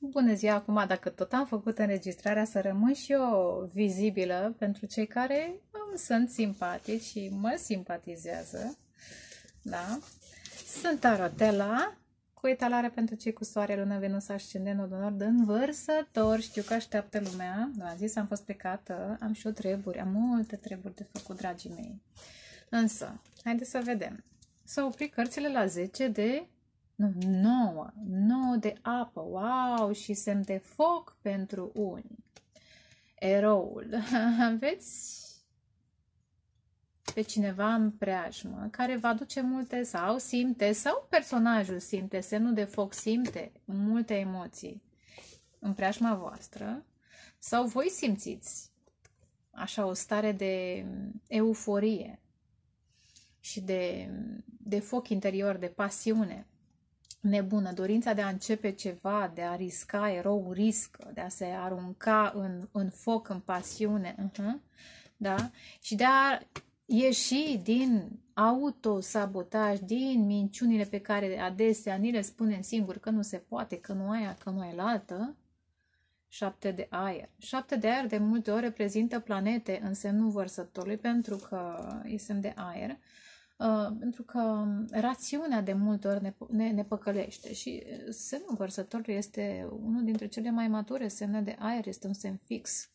Bună ziua! Acum, dacă tot am făcut înregistrarea, să rămân și eu vizibilă pentru cei care îmi sunt simpatici și mă simpatizează. Da? Sunt Arotela, cu etalare pentru cei cu soare, lună, venus, ascendent, nord, nord, în vărsător. Știu că așteaptă lumea. V-am zis, am fost plecată, am și o treburi, am multe treburi de făcut, dragii mei. Însă, haideți să vedem. S-au oprit cărțile la 10 de nu, 9. 9 de apă. Wow! Și semn de foc pentru unii. Eroul. Aveți pe cineva în preajmă care va duce multe sau simte sau personajul simte, semnul de foc simte multe emoții în preajma voastră sau voi simțiți așa o stare de euforie și de, de foc interior, de pasiune nebună, dorința de a începe ceva, de a risca, erou riscă, de a se arunca în, în foc, în pasiune, uh-huh, da? Și de a ieși din autosabotaj, din minciunile pe care adesea ni le spunem singur că nu se poate, că nu aia, că nu e la altă, șapte de aer. Șapte de aer de multe ori reprezintă planete în semnul vărsătorului pentru că e semn de aer. Uh, pentru că rațiunea de multe ori ne, ne, ne păcălește și uh, semnul vărsătorului este unul dintre cele mai mature semne de aer, este un semn fix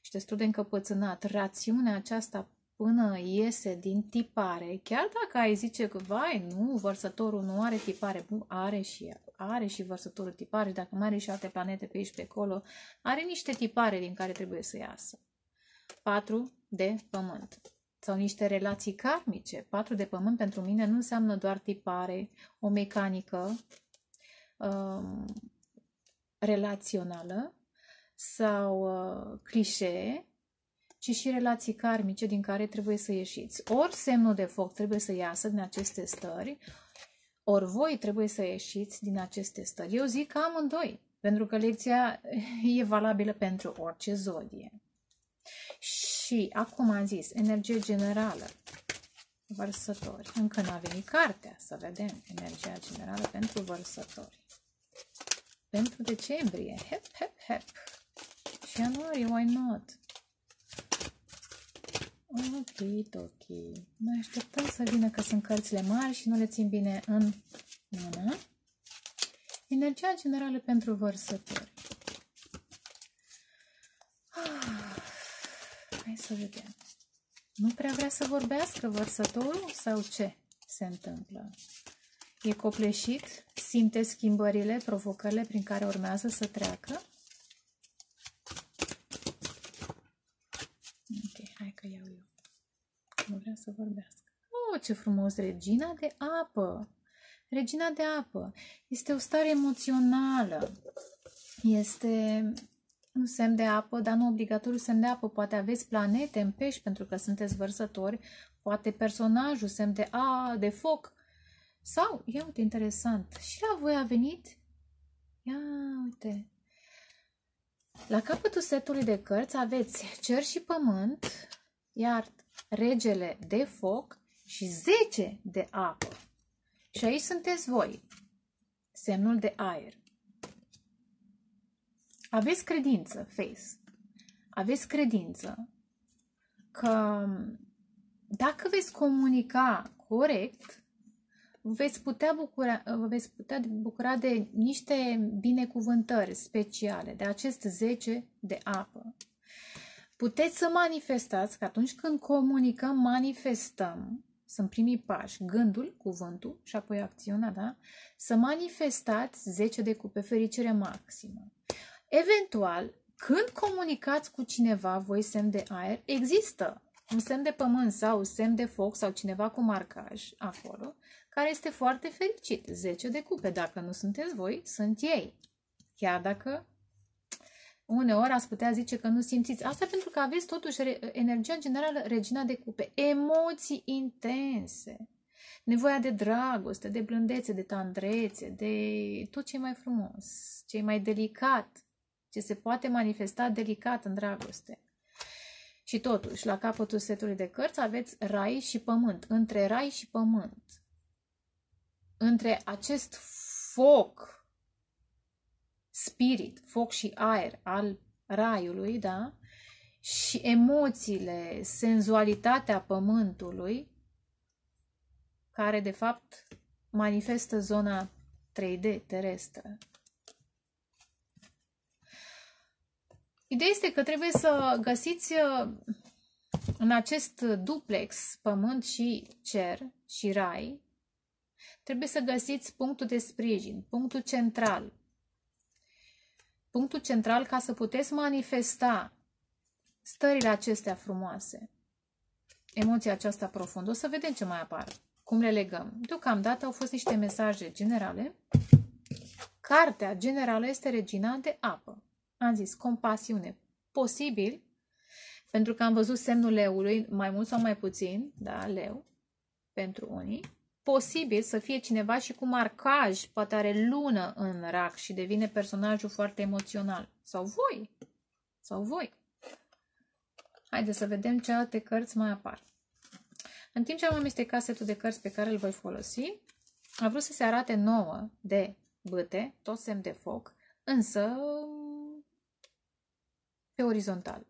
și destul de încăpățânat. Rațiunea aceasta până iese din tipare, chiar dacă ai zice că, vai, nu, vărsătorul nu are tipare, nu, are și are și vărsătorul tipare, dacă mai are și alte planete pe aici, pe acolo, are niște tipare din care trebuie să iasă. 4 de pământ sau niște relații karmice. Patru de pământ pentru mine nu înseamnă doar tipare, o mecanică um, relațională sau uh, clișee, ci și relații karmice din care trebuie să ieșiți. Ori semnul de foc trebuie să iasă din aceste stări, ori voi trebuie să ieșiți din aceste stări. Eu zic că amândoi, pentru că lecția e valabilă pentru orice zodie. Și acum am zis, energie generală, vărsători. Încă n-a venit cartea, să vedem energia generală pentru vărsători. Pentru decembrie, hep, hep, hep. Și ianuarie, why not? Ok, ok. Noi așteptăm să vină că sunt cărțile mari și nu le țin bine în mână. Energia generală pentru vărsători. Hai să vedem. Nu prea vrea să vorbească vărsătorul sau ce se întâmplă? E copleșit? Simte schimbările, provocările prin care urmează să treacă? Ok, hai că iau eu. Nu vrea să vorbească. Oh, ce frumos! Regina de apă! Regina de apă este o stare emoțională. Este un semn de apă, dar nu obligatoriu semn de apă. Poate aveți planete în pești pentru că sunteți vărsători, poate personajul semn de a, de foc. Sau, ia uite, interesant, și la voi a venit? Ia uite. La capătul setului de cărți aveți cer și pământ, iar regele de foc și 10 de apă. Și aici sunteți voi, semnul de aer. Aveți credință, face. Aveți credință că dacă veți comunica corect, veți putea bucura, veți putea bucura de niște binecuvântări speciale, de acest 10 de apă. Puteți să manifestați că atunci când comunicăm, manifestăm, sunt primii pași, gândul, cuvântul și apoi acțiunea, da? Să manifestați 10 de cupe fericire maximă. Eventual, când comunicați cu cineva, voi semn de aer, există un semn de pământ sau semn de foc sau cineva cu marcaj acolo, care este foarte fericit. 10 de cupe. Dacă nu sunteți voi, sunt ei. Chiar dacă uneori ați putea zice că nu simțiți. Asta pentru că aveți totuși energia generală regina de cupe. Emoții intense. Nevoia de dragoste, de blândețe, de tandrețe, de tot ce e mai frumos, ce e mai delicat ce se poate manifesta delicat în dragoste. Și totuși, la capătul setului de cărți aveți rai și pământ. Între rai și pământ. Între acest foc spirit, foc și aer al raiului, da? Și emoțiile, senzualitatea pământului, care de fapt manifestă zona 3D terestră. Ideea este că trebuie să găsiți uh, în acest duplex, pământ și cer și rai, trebuie să găsiți punctul de sprijin, punctul central. Punctul central ca să puteți manifesta stările acestea frumoase, emoția aceasta profundă. O să vedem ce mai apar, cum le legăm. Deocamdată au fost niște mesaje generale. Cartea generală este regina de apă. Am zis compasiune. Posibil, pentru că am văzut semnul leului, mai mult sau mai puțin, da, leu, pentru unii, posibil să fie cineva și cu marcaj, poate are lună în rac și devine personajul foarte emoțional. Sau voi. Sau voi. Haideți să vedem ce alte cărți mai apar. În timp ce am amestecat setul de cărți pe care îl voi folosi, a vrut să se arate nouă de băte, tot semn de foc, însă pe orizontal.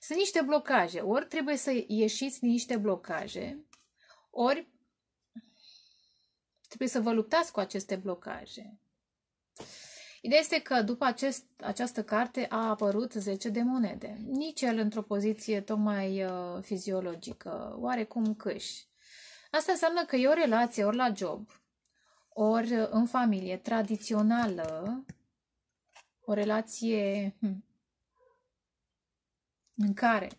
Sunt niște blocaje. Ori trebuie să ieșiți din niște blocaje, ori trebuie să vă luptați cu aceste blocaje. Ideea este că după acest, această carte a apărut 10 de monede. Nici el într-o poziție tocmai uh, fiziologică, oarecum câși. Asta înseamnă că e o relație ori la job, ori în familie tradițională, o relație hm, în care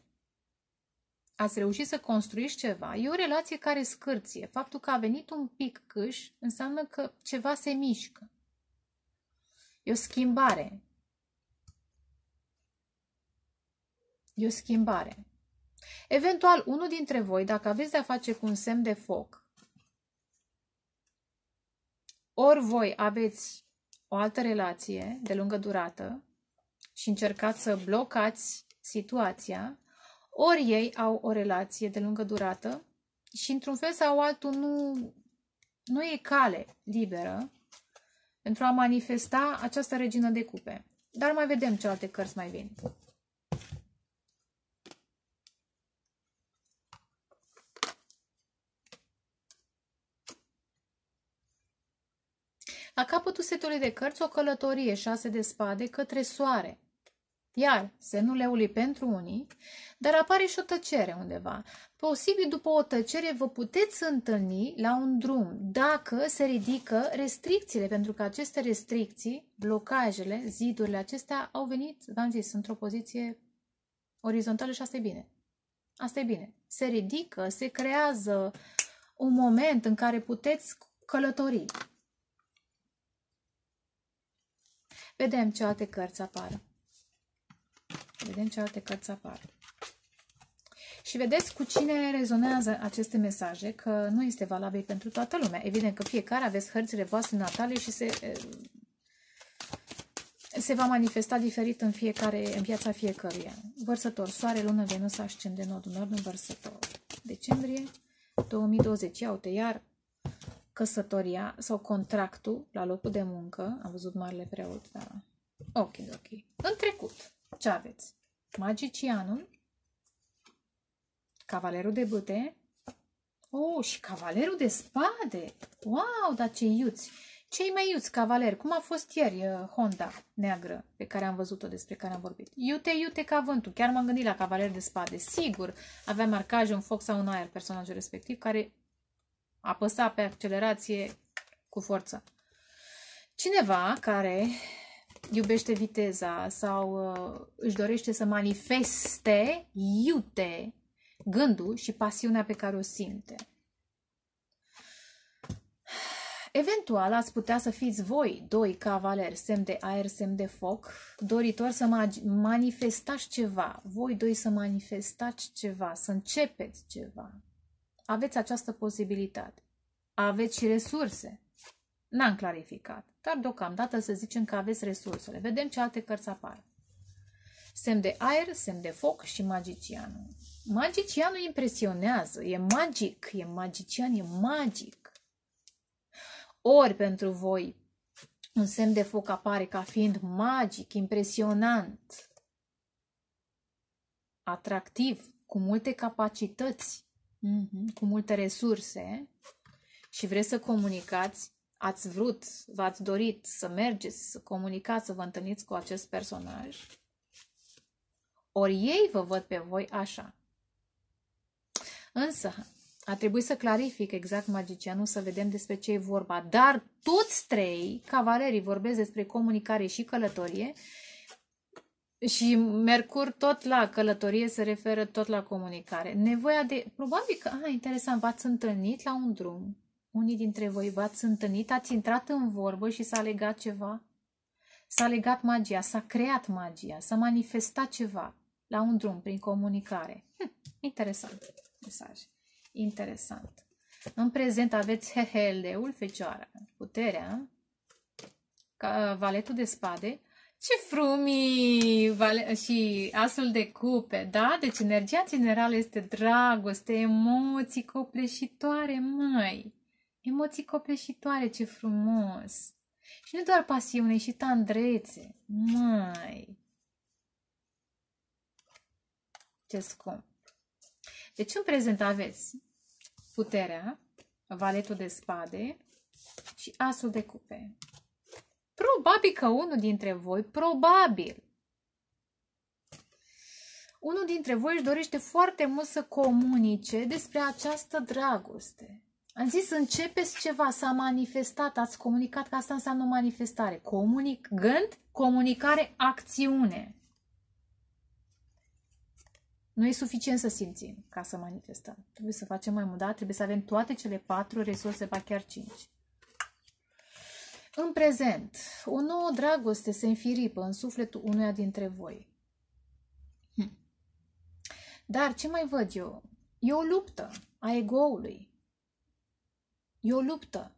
ați reușit să construiți ceva, e o relație care scârție. Faptul că a venit un pic câș înseamnă că ceva se mișcă. E o schimbare. E o schimbare. Eventual, unul dintre voi, dacă aveți de-a face cu un semn de foc, ori voi aveți o altă relație de lungă durată și încercați să blocați situația, ori ei au o relație de lungă durată și într-un fel sau altul nu, nu e cale liberă pentru a manifesta această regină de cupe. Dar mai vedem ce alte cărți mai vin. La capătul setului de cărți o călătorie, șase de spade, către soare. Iar semnul leului pentru unii, dar apare și o tăcere undeva. Posibil după o tăcere vă puteți întâlni la un drum dacă se ridică restricțiile, pentru că aceste restricții, blocajele, zidurile acestea au venit, v-am zis, într-o poziție orizontală și asta e bine. Asta e bine. Se ridică, se creează un moment în care puteți călători. Vedem ce alte cărți apar. Vedem ce alte cărți apar. Și vedeți cu cine rezonează aceste mesaje, că nu este valabil pentru toată lumea. Evident că fiecare aveți hărțile voastre natale și se, se va manifesta diferit în, fiecare, în viața fiecăruia. Vărsător, soare, lună, venus, ascende, nodul nord în vărsător. Decembrie 2020. Ia uite, iar căsătoria sau contractul la locul de muncă. Am văzut marele preot, da. Ok, ok. În trecut, ce aveți? Magicianul, cavalerul de bâte, oh, și cavalerul de spade. Wow, dar ce iuți! Cei mai iuți cavaleri, cum a fost ieri uh, Honda neagră pe care am văzut-o, despre care am vorbit. Iute, iute ca vântul. Chiar m-am gândit la cavaler de spade. Sigur, avea marcaj în foc sau în aer personajul respectiv, care apăsa pe accelerație cu forță. Cineva care iubește viteza sau uh, își dorește să manifeste iute gândul și pasiunea pe care o simte. Eventual ați putea să fiți voi, doi cavaleri, semn de aer, semn de foc, doritori să manifestați ceva, voi doi să manifestați ceva, să începeți ceva. Aveți această posibilitate. Aveți și resurse. N-am clarificat, dar deocamdată să zicem că aveți resursele. Vedem ce alte cărți apar. Semn de aer, semn de foc și magicianul. Magicianul impresionează, e magic, e magician, e magic. Ori pentru voi Un semn de foc apare ca fiind magic, impresionant, atractiv, cu multe capacități, mm-hmm, cu multe resurse și vreți să comunicați, ați vrut, v-ați dorit să mergeți, să comunicați, să vă întâlniți cu acest personaj, ori ei vă văd pe voi așa. Însă, a trebuit să clarific exact magicianul, să vedem despre ce e vorba. Dar toți trei cavalerii vorbesc despre comunicare și călătorie și Mercur tot la călătorie se referă tot la comunicare. Nevoia de... Probabil că... Ah, interesant, v-ați întâlnit la un drum. Unii dintre voi v-ați întâlnit, ați intrat în vorbă și s-a legat ceva. S-a legat magia, s-a creat magia, s-a manifestat ceva la un drum prin comunicare. Hm, interesant mesaj. Interesant. În prezent aveți Heheldeul, Fecioara, puterea, valetul de spade, ce frumii! Vale- și asul de cupe, da? Deci energia generală este dragoste, emoții copleșitoare, măi! Emoții copleșitoare, ce frumos! Și nu doar pasiune, și tandrețe, măi! Ce scump! Deci în prezent aveți puterea, valetul de spade și asul de cupe. Probabil că unul dintre voi, probabil, unul dintre voi își dorește foarte mult să comunice despre această dragoste. Am zis, începeți ceva, s-a manifestat, ați comunicat că asta înseamnă manifestare. Comunic, gând, comunicare, acțiune. Nu e suficient să simțim ca să manifestăm. Trebuie să facem mai mult, da? Trebuie să avem toate cele patru resurse, ba chiar cinci. În prezent, o nouă dragoste se înfiripă în sufletul unuia dintre voi. Hm. Dar ce mai văd eu? E o luptă a egoului. E o luptă.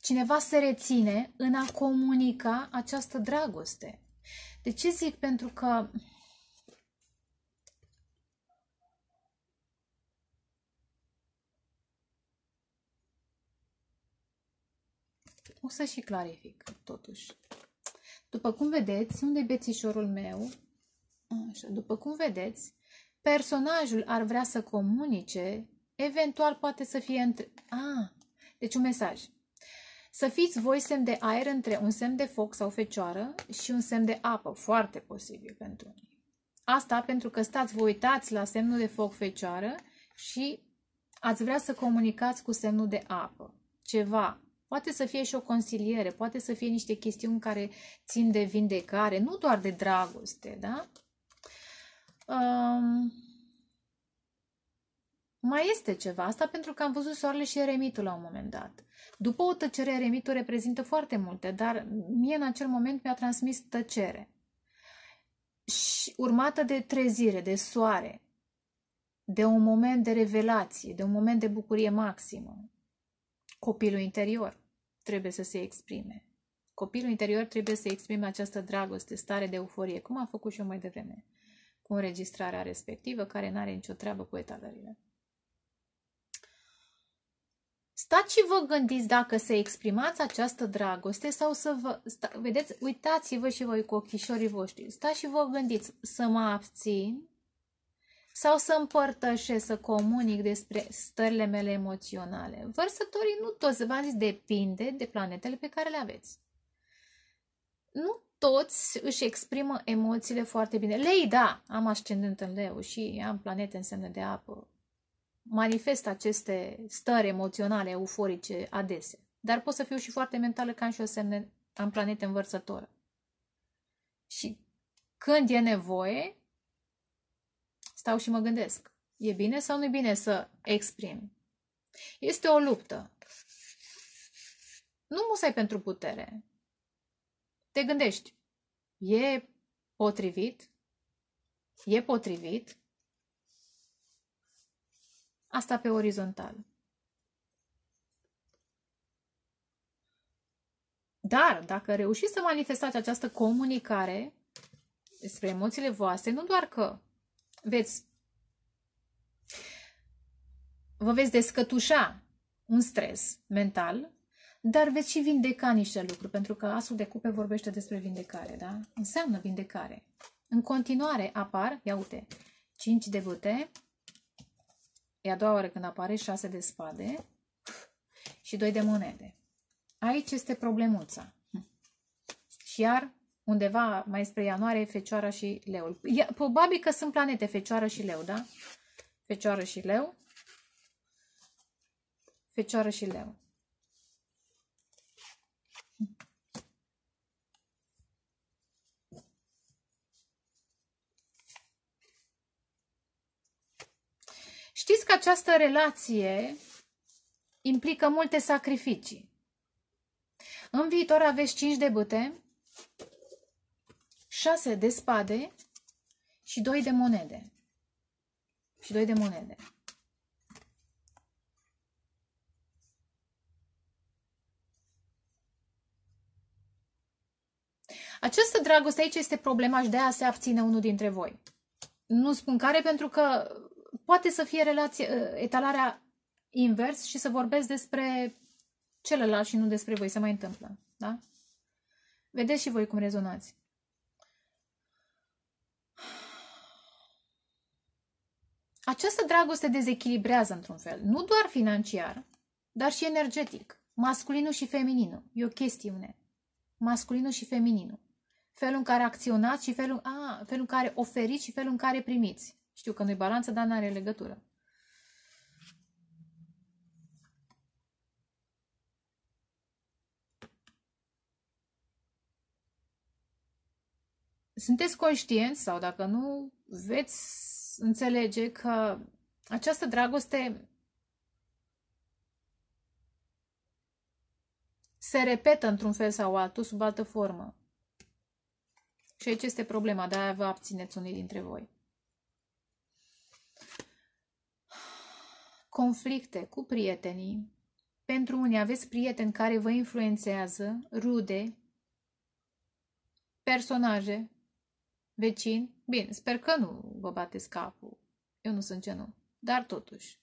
Cineva se reține în a comunica această dragoste. De ce zic? Pentru că O să și clarific, totuși. După cum vedeți, unde e bețișorul meu? Așa, după cum vedeți, personajul ar vrea să comunice, eventual poate să fie între... Ah, deci un mesaj. Să fiți voi semn de aer între un semn de foc sau fecioară și un semn de apă. Foarte posibil pentru unii. Asta pentru că stați, vă uitați la semnul de foc fecioară și ați vrea să comunicați cu semnul de apă. Ceva Poate să fie și o consiliere, poate să fie niște chestiuni care țin de vindecare, nu doar de dragoste, da? Um, mai este ceva, asta pentru că am văzut soarele și eremitul la un moment dat. După o tăcere, eremitul reprezintă foarte multe, dar mie în acel moment mi-a transmis tăcere. Și urmată de trezire, de soare, de un moment de revelație, de un moment de bucurie maximă. Copilul interior trebuie să se exprime. Copilul interior trebuie să exprime această dragoste, stare de euforie, cum am făcut și eu mai devreme, cu înregistrarea respectivă, care nu are nicio treabă cu etalările. Stați și vă gândiți dacă să exprimați această dragoste sau să vă... Sta, vedeți, uitați-vă și voi cu ochișorii voștri. Stați și vă gândiți să mă abțin sau să împărtășesc, să comunic despre stările mele emoționale. Vărsătorii nu toți, v-am zis, depinde de planetele pe care le aveți. Nu toți își exprimă emoțiile foarte bine. Lei, da, am ascendent în leu și am planete în semne de apă. Manifest aceste stări emoționale, euforice, adesea. Dar pot să fiu și foarte mentală ca și o semne, am planete învărsătoră. Și când e nevoie, stau și mă gândesc. E bine sau nu e bine să exprim? Este o luptă. Nu musai pentru putere. Te gândești. E potrivit? E potrivit? Asta pe orizontal. Dar dacă reușiți să manifestați această comunicare despre emoțiile voastre, nu doar că veți vă veți descătușa un stres mental, dar veți și vindeca niște lucruri, pentru că asul de cupe vorbește despre vindecare, da? Înseamnă vindecare. În continuare apar, ia uite, 5 de bute, e a doua oară când apare 6 de spade și 2 de monede. Aici este problemuța. Și iar undeva mai spre ianuarie, Fecioara și Leul. Probabil că sunt planete Fecioară și Leu, da? Fecioară și Leu. Fecioară și Leu. Știți că această relație implică multe sacrificii. În viitor aveți 5 de bâte, 6 de spade și 2 de monede. Și 2 de monede. Această dragoste aici este problema și de a se abține unul dintre voi. Nu spun care pentru că poate să fie relație, etalarea invers și să vorbesc despre celălalt și nu despre voi, se mai întâmplă. Da? Vedeți și voi cum rezonați. Această dragoste dezechilibrează într-un fel, nu doar financiar, dar și energetic. Masculinul și femininul. E o chestiune. Masculinul și femininul. Felul în care acționați și felul, a, felul în care oferiți și felul în care primiți. Știu că nu-i balanță, dar n-are legătură. Sunteți conștienți sau dacă nu, veți înțelege că această dragoste se repetă într-un fel sau altul, sub altă formă. Și aici este problema, de-aia vă abțineți unii dintre voi. Conflicte cu prietenii. Pentru unii aveți prieteni care vă influențează, rude, personaje, vecini. Bine, sper că nu vă bateți capul. Eu nu sunt genul. Dar totuși.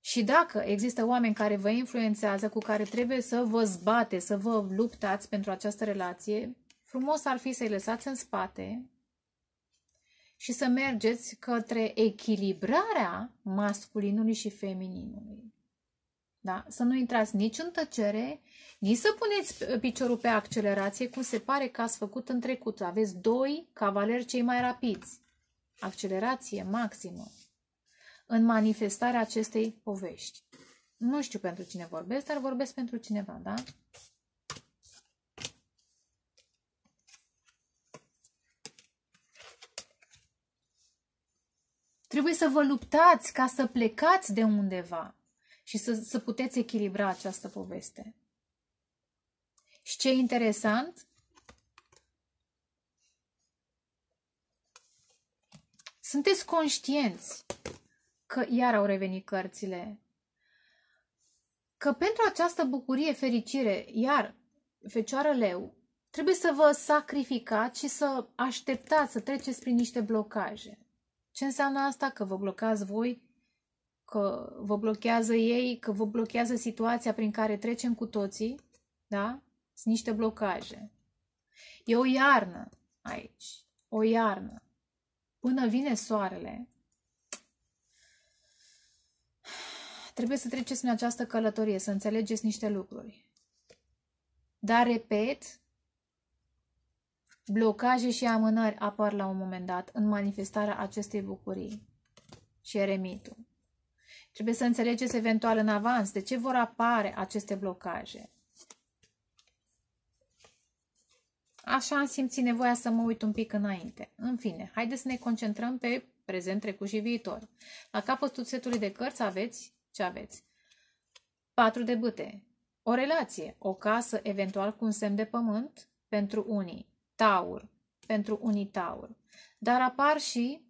Și dacă există oameni care vă influențează, cu care trebuie să vă zbate, să vă luptați pentru această relație, frumos ar fi să-i lăsați în spate și să mergeți către echilibrarea masculinului și femininului. Da? Să nu intrați nici în tăcere, nici să puneți piciorul pe accelerație, cum se pare că ați făcut în trecut. Aveți doi cavaleri cei mai rapizi. Accelerație maximă în manifestarea acestei povești. Nu știu pentru cine vorbesc, dar vorbesc pentru cineva, da? Trebuie să vă luptați ca să plecați de undeva și să, să puteți echilibra această poveste. Și ce interesant, sunteți conștienți că iar au revenit cărțile, că pentru această bucurie, fericire, iar Fecioară Leu, trebuie să vă sacrificați și să așteptați, să treceți prin niște blocaje. Ce înseamnă asta? Că vă blocați voi, că vă blochează ei, că vă blochează situația prin care trecem cu toții, da? Sunt niște blocaje. E o iarnă aici, o iarnă. Până vine soarele, trebuie să treceți în această călătorie, să înțelegeți niște lucruri. Dar, repet, blocaje și amânări apar la un moment dat în manifestarea acestei bucurii și eremitul. Trebuie să înțelegeți eventual în avans de ce vor apare aceste blocaje. Așa am simțit nevoia să mă uit un pic înainte. În fine, haideți să ne concentrăm pe prezent, trecut și viitor. La capătul setului de cărți aveți ce aveți? Patru de bâte. O relație, o casă, eventual cu un semn de pământ pentru unii. Taur, pentru unii taur. Dar apar și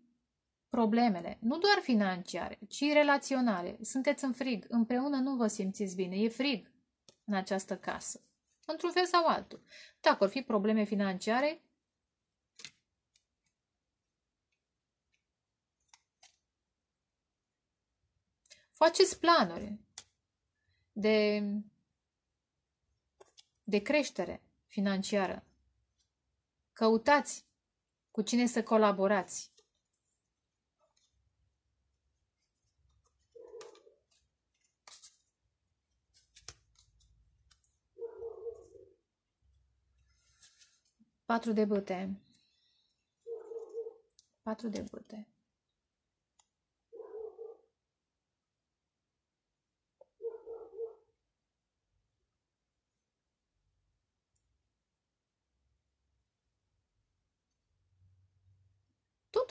problemele, nu doar financiare, ci relaționale. Sunteți în frig, împreună nu vă simțiți bine, e frig în această casă într-un fel sau altul. Dacă ar fi probleme financiare, faceți planuri de de creștere financiară. Căutați cu cine să colaborați. Patru de băte. Patru de băte.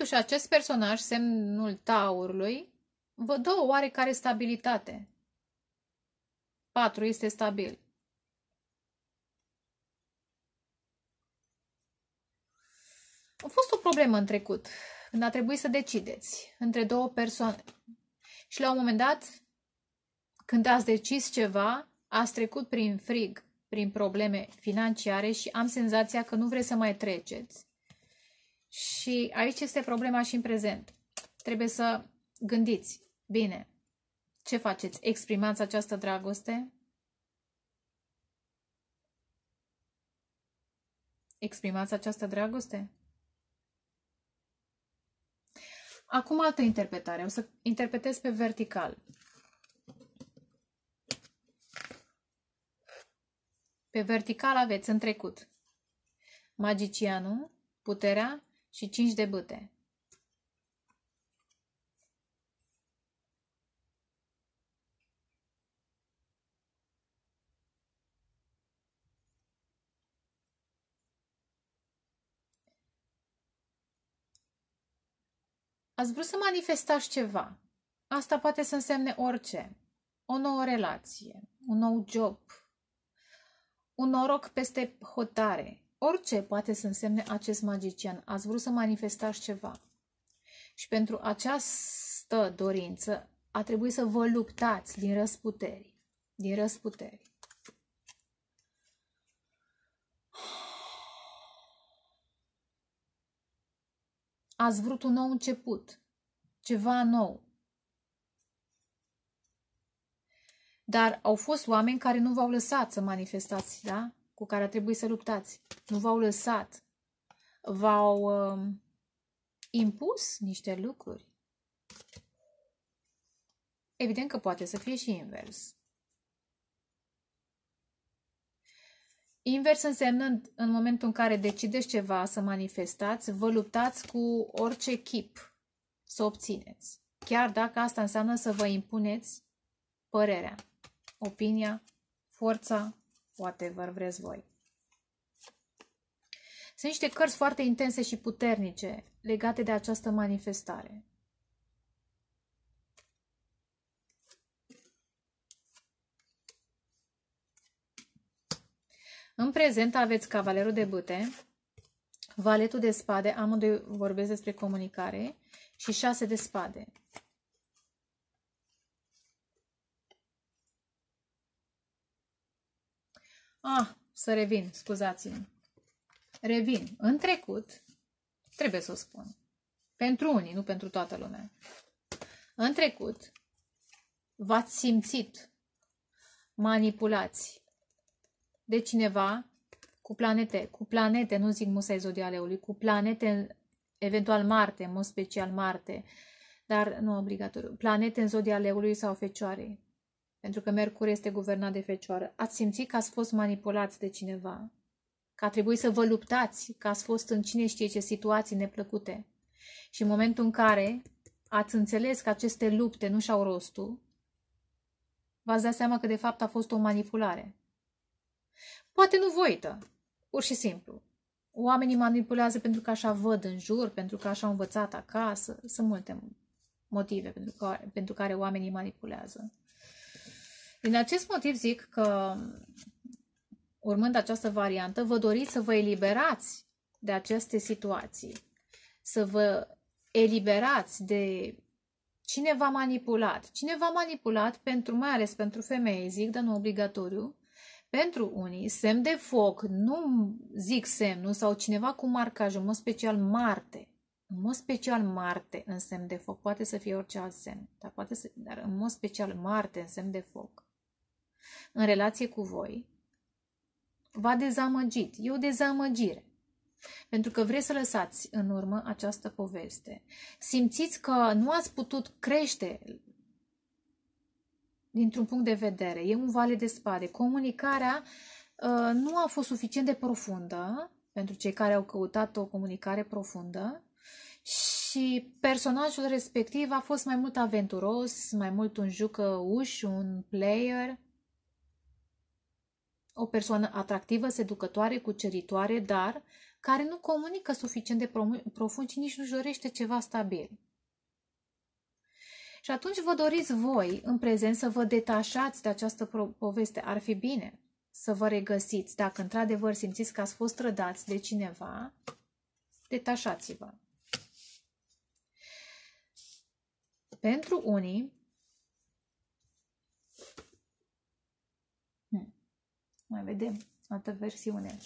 Totuși, acest personaj, semnul taurului, vă dă o oarecare stabilitate. 4 este stabil. A fost o problemă în trecut, când a trebuit să decideți între două persoane. Și la un moment dat, când ați decis ceva, ați trecut prin frig, prin probleme financiare și am senzația că nu vreți să mai treceți. Și aici este problema și în prezent. Trebuie să gândiți, bine, ce faceți? Exprimați această dragoste? Exprimați această dragoste? Acum altă interpretare. O să interpretez pe vertical. Pe vertical aveți în trecut magicianul, puterea și 5 de bâte. Ați vrut să manifestați ceva. Asta poate să însemne orice. O nouă relație, un nou job, un noroc peste hotare. Orice poate să însemne acest magician. Ați vrut să manifestați ceva. Și pentru această dorință a trebuit să vă luptați din răsputeri. Din răsputeri. Ați vrut un nou început, ceva nou. Dar au fost oameni care nu v-au lăsat să manifestați, da? Cu care a trebuit să luptați. Nu v-au lăsat. V-au uh, impus niște lucruri. Evident că poate să fie și invers. Invers înseamnă în momentul în care decideți ceva să manifestați, vă luptați cu orice chip să obțineți. Chiar dacă asta înseamnă să vă impuneți părerea, opinia, forța, whatever vreți voi. Sunt niște cărți foarte intense și puternice legate de această manifestare. În prezent aveți cavalerul de bâte, valetul de spade, amândoi vorbesc despre comunicare, și șase de spade. Ah, să revin, scuzați-mi. Revin. În trecut, trebuie să o spun, pentru unii, nu pentru toată lumea. În trecut, v-ați simțit manipulați de cineva cu planete, cu planete, nu zic musai zodialeului, cu planete, eventual Marte, în mod special Marte, dar nu obligatoriu, planete în zodia leului sau fecioarei, pentru că Mercur este guvernat de fecioară. Ați simțit că ați fost manipulați de cineva, că a trebuit să vă luptați, că ați fost în cine știe ce situații neplăcute. Și în momentul în care ați înțeles că aceste lupte nu și-au rostul, v-ați dat seama că de fapt a fost o manipulare. Poate nu vă uită, pur și simplu. Oamenii manipulează pentru că așa văd în jur, pentru că așa au învățat acasă. Sunt multe motive pentru care, pentru care oamenii manipulează. Din acest motiv zic că, urmând această variantă, vă doriți să vă eliberați de aceste situații, să vă eliberați de cine v-a manipulat. Cine v-a manipulat, pentru, mai ales pentru femei, zic, dar nu obligatoriu, pentru unii, semn de foc, nu zic semnul, sau cineva cu marcaj, în mod special Marte, în mod special Marte în semn de foc, poate să fie orice alt semn, dar, poate să, dar în mod special Marte în semn de foc, în relație cu voi, v-a dezamăgit. E o dezamăgire. Pentru că vreți să lăsați în urmă această poveste. Simțiți că nu ați putut crește dintr-un punct de vedere. E un vale de spade. Comunicarea uh, nu a fost suficient de profundă pentru cei care au căutat o comunicare profundă și personajul respectiv a fost mai mult aventuros, mai mult un jucăuș, un player, o persoană atractivă, seducătoare, cuceritoare, dar care nu comunică suficient de profund și nici nu-și dorește ceva stabil. Și atunci vă doriți voi, în prezent, să vă detașați de această poveste. Ar fi bine să vă regăsiți. Dacă într-adevăr simțiți că ați fost trădați de cineva, detașați-vă. Pentru unii, mai vedem altă versiune.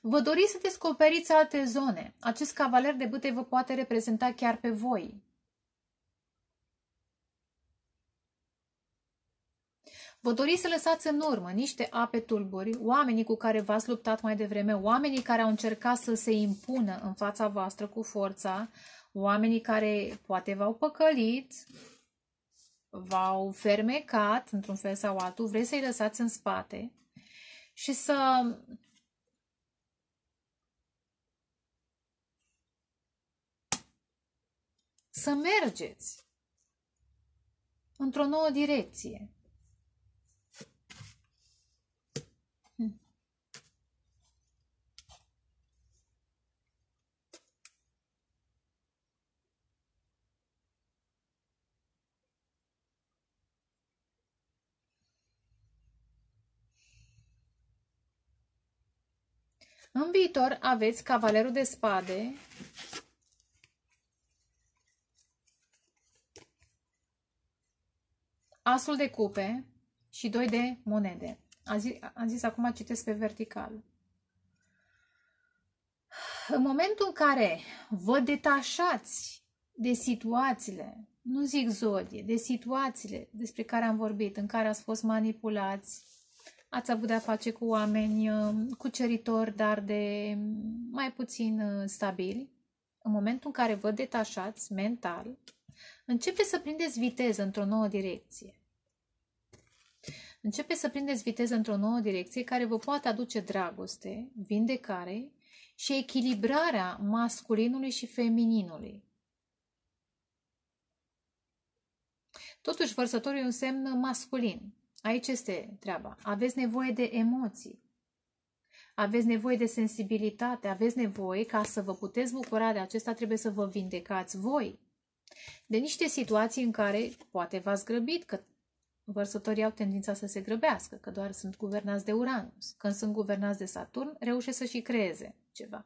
Vă doriți să descoperiți alte zone. Acest cavaler de bâte vă poate reprezenta chiar pe voi. Vă doriți să lăsați în urmă niște ape tulburi, oamenii cu care v-ați luptat mai devreme, oamenii care au încercat să se impună în fața voastră cu forța, oamenii care poate v-au păcălit, v-au fermecat într-un fel sau altul, vreți să-i lăsați în spate și să să mergeți într-o nouă direcție. În viitor aveți cavalerul de spade asul de cupe și doi de monede. Am zis, am zis acum citesc pe vertical. În momentul în care vă detașați de situațiile, nu zic zodie, de situațiile despre care am vorbit, în care ați fost manipulați, ați avut de-a face cu oameni uh, cuceritori, dar de mai puțin uh, stabili, în momentul în care vă detașați mental, începe să prindeți viteză într-o nouă direcție. Începe să prindeți viteză într-o nouă direcție care vă poate aduce dragoste, vindecare și echilibrarea masculinului și femininului. Totuși, vărsătorul e un semn masculin. Aici este treaba. Aveți nevoie de emoții. Aveți nevoie de sensibilitate, aveți nevoie ca să vă puteți bucura de acesta, trebuie să vă vindecați voi. De niște situații în care poate v-ați grăbit, că Vărsătorii au tendința să se grăbească, că doar sunt guvernați de Uranus. Când sunt guvernați de Saturn, reușesc să și creeze ceva.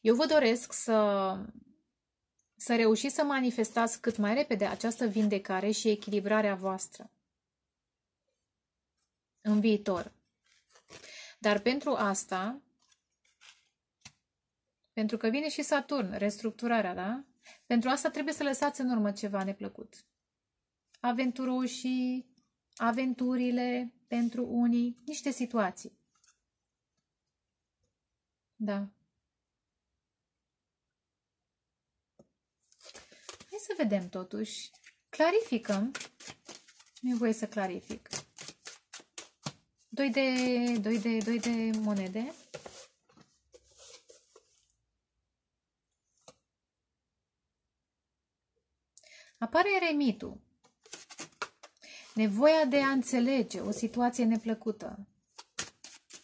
Eu vă doresc să, să reușiți să manifestați cât mai repede această vindecare și echilibrarea voastră în viitor. Dar pentru asta, pentru că vine și Saturn, restructurarea, da? Pentru asta trebuie să lăsați în urmă ceva neplăcut. Aventuroșii, aventurile pentru unii, niște situații. Da. Hai să vedem totuși. Clarificăm. Nu e voie să clarific. 2 de, 2 de, 2 de monede. Apare eremitul. Nevoia de a înțelege o situație neplăcută.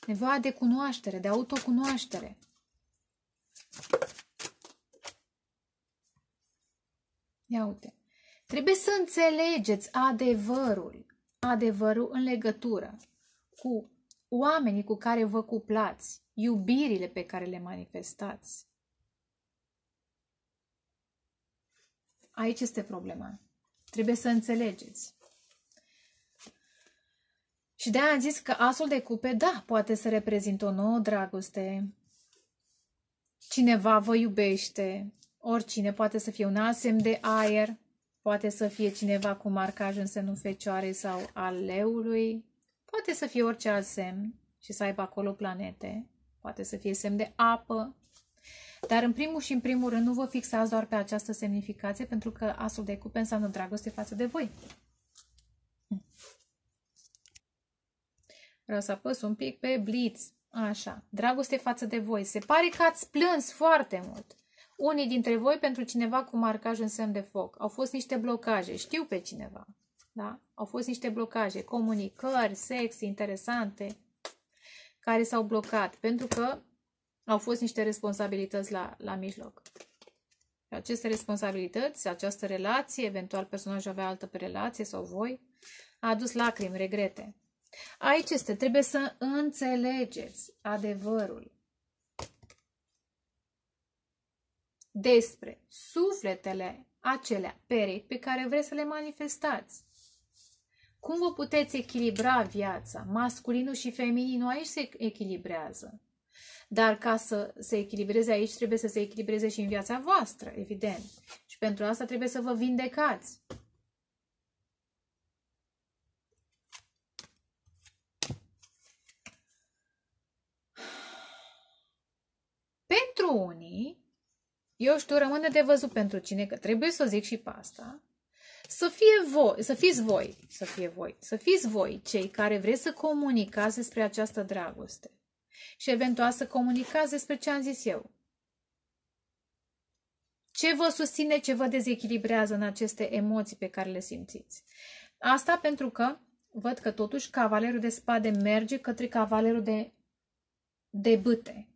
Nevoia de cunoaștere, de autocunoaștere. Ia uite. Trebuie să înțelegeți adevărul. Adevărul în legătură cu oamenii cu care vă cuplați, iubirile pe care le manifestați. Aici este problema. Trebuie să înțelegeți. Și de-aia am zis că asul de cupe, da, poate să reprezintă o nouă dragoste. Cineva vă iubește, oricine poate să fie un alt semn de aer, poate să fie cineva cu marcaj în semnul fecioare sau al leului, poate să fie orice alt semn și să aibă acolo planete, poate să fie semn de apă, dar în primul și în primul rând nu vă fixați doar pe această semnificație, pentru că asul de cupe înseamnă dragoste față de voi. Vreau să apăs un pic pe blitz. Așa, dragoste față de voi. Se pare că ați plâns foarte mult. Unii dintre voi pentru cineva cu marcaj în semn de foc. Au fost niște blocaje. Știu pe cineva. Da? Au fost niște blocaje, comunicări, sex interesante, care s-au blocat pentru că au fost niște responsabilități la, la mijloc. Aceste responsabilități, această relație, eventual personajul avea altă pe relație sau voi, a adus lacrimi, regrete. Aici este, trebuie să înțelegeți adevărul despre sufletele acelea perechi pe care vreți să le manifestați. Cum vă puteți echilibra viața? Masculinul și femininul aici se echilibrează. Dar ca să se echilibreze aici, trebuie să se echilibreze și în viața voastră, evident. Și pentru asta trebuie să vă vindecați. Pentru unii, eu știu, rămâne de văzut pentru cine, că trebuie să o zic și pe asta, să fie voi, să fiți voi, să fie voi, să fiți voi cei care vreți să comunicați despre această dragoste și eventual să comunicați despre ce am zis eu. Ce vă susține, ce vă dezechilibrează în aceste emoții pe care le simțiți. Asta pentru că văd că totuși cavalerul de spade merge către cavalerul de, de bâte.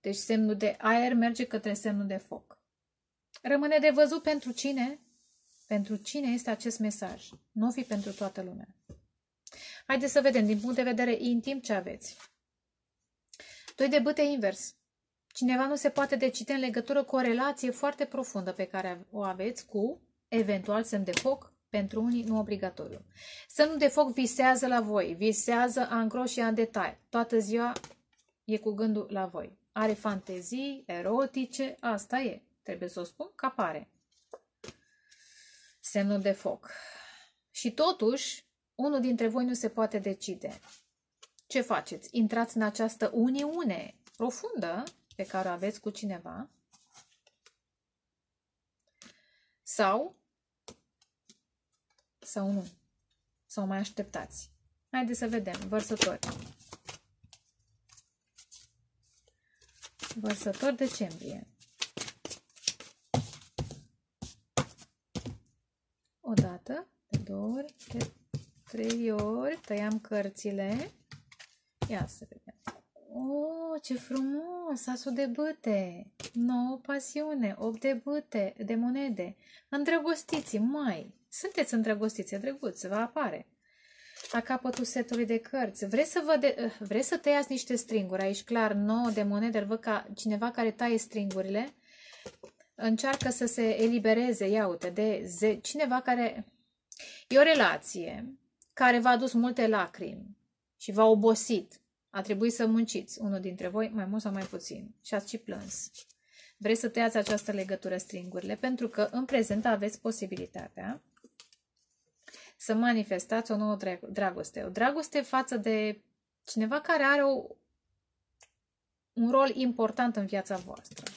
Deci semnul de aer merge către semnul de foc. Rămâne de văzut pentru cine? Pentru cine este acest mesaj? Nu fi pentru toată lumea. Haideți să vedem din punct de vedere intim ce aveți. Doi de bâte invers. Cineva nu se poate decide în legătură cu o relație foarte profundă pe care o aveți cu, eventual, semn de foc, pentru unii nu obligatoriu. Semnul de foc visează la voi, visează angro și în detaliu. Toată ziua e cu gândul la voi. Are fantezii erotice, asta e. Trebuie să o spun că apare. Semnul de foc. Și totuși, unul dintre voi nu se poate decide. Ce faceți? Intrați în această uniune profundă pe care o aveți cu cineva sau sau nu? Sau mai așteptați? Haideți să vedem. Vărsători. Vărsător decembrie. O dată, de două ori, de trei ori, tăiam cărțile. Ia să vedem. Oh, ce frumos! Asul de bâte! Nouă pasiune! 8 de bâte, de monede. Îndrăgostiți, mai! Sunteți îndrăgostiți, e drăguț, vă apare. La capătul setului de cărți. Vreți să, vă de... Vreți să tăiați niște stringuri? Aici, clar, 9 de monede. Văd ca cineva care taie stringurile încearcă să se elibereze, ia uite, de ze... cineva care... E o relație care v-a adus multe lacrimi și v-a obosit. A trebuit să munciți, unul dintre voi, mai mult sau mai puțin, și ați și plâns. Vreți să tăiați această legătură stringurile, pentru că în prezent aveți posibilitatea să manifestați o nouă dragoste. O dragoste față de cineva care are o, un rol important în viața voastră.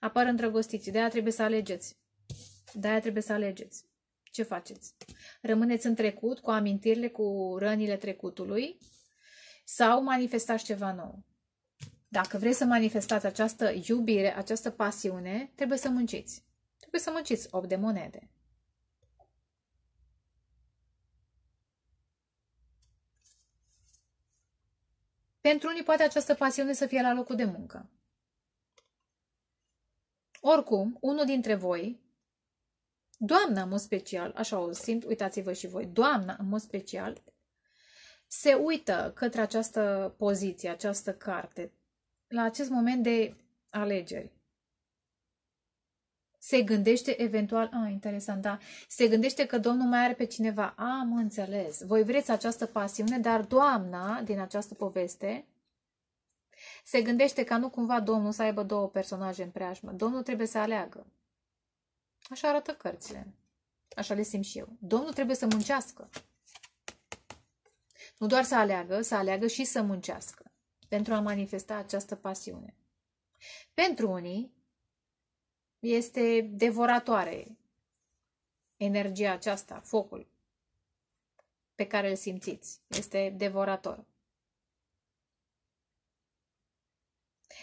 Apar îndrăgostiți, de aia trebuie să alegeți. De aia trebuie să alegeți. Ce faceți? Rămâneți în trecut cu amintirile, cu rănile trecutului sau manifestați ceva nou? Dacă vreți să manifestați această iubire, această pasiune, trebuie să munciți. Trebuie să munciți 8 de monede. Pentru unii poate această pasiune să fie la locul de muncă. Oricum, unul dintre voi, doamna în mod special, așa o simt, uitați-vă și voi, doamna în mod special, se uită către această poziție, această carte, la acest moment de alegeri. Se gândește eventual, ah, interesant, da, se gândește că Domnul mai are pe cineva. Am înțeles. Voi vreți această pasiune, dar doamna din această poveste se gândește ca nu cumva Domnul să aibă două personaje în preajmă. Domnul trebuie să aleagă. Așa arată cărțile. Așa le simt și eu. Domnul trebuie să muncească. Nu doar să aleagă, să aleagă și să muncească pentru a manifesta această pasiune. Pentru unii este devoratoare energia aceasta, focul pe care îl simțiți. Este devorator.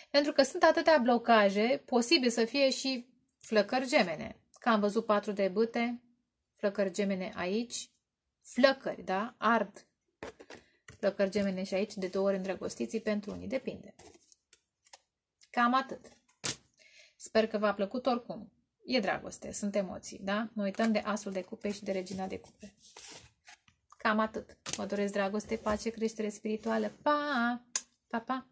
Pentru că sunt atâtea blocaje, posibil să fie și flăcări gemene. Că am văzut patru de bâte, flăcări gemene aici, flăcări, da? Ard flăcări gemene și aici de două ori îndrăgostiții pentru unii, depinde. Cam atât. Sper că v-a plăcut oricum. E dragoste, sunt emoții, da? Nu uităm de asul de cupe și de regina de cupe. Cam atât. Vă doresc dragoste, pace, creștere spirituală. Pa! Pa, pa!